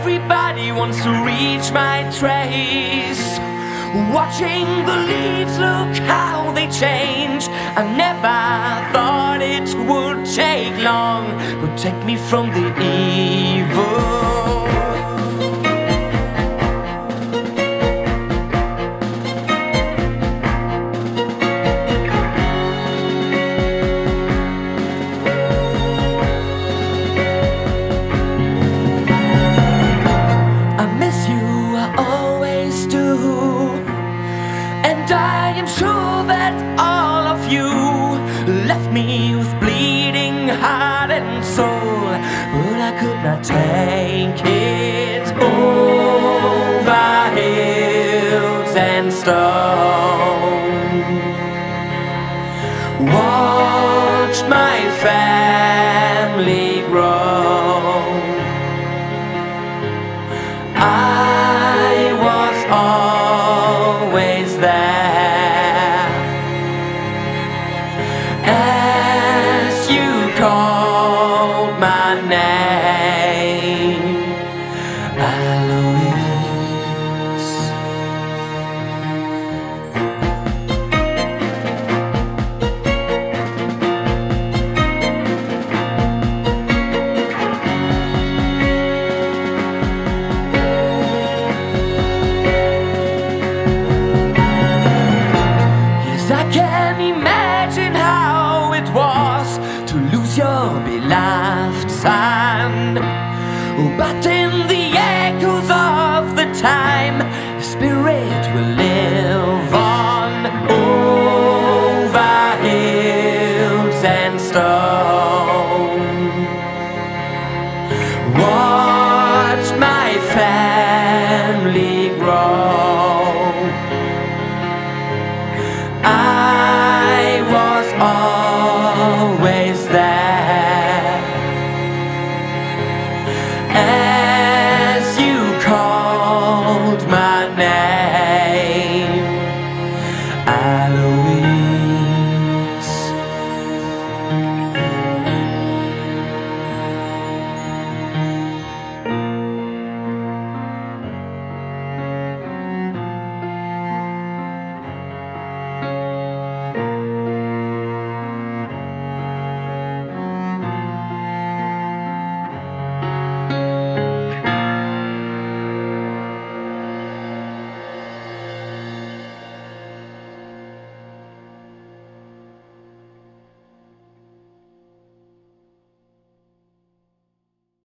Everybody wants to reach my trace. Watching the leaves, look how they change. I never thought it would take long, protect me from the evil. I am sure that all of you left me with bleeding heart and soul. But I could not take it over hills and stone. Watched my family grow. I was Alois. time, the spirit will live on over hills and stone. Watch my family grow. I was always there.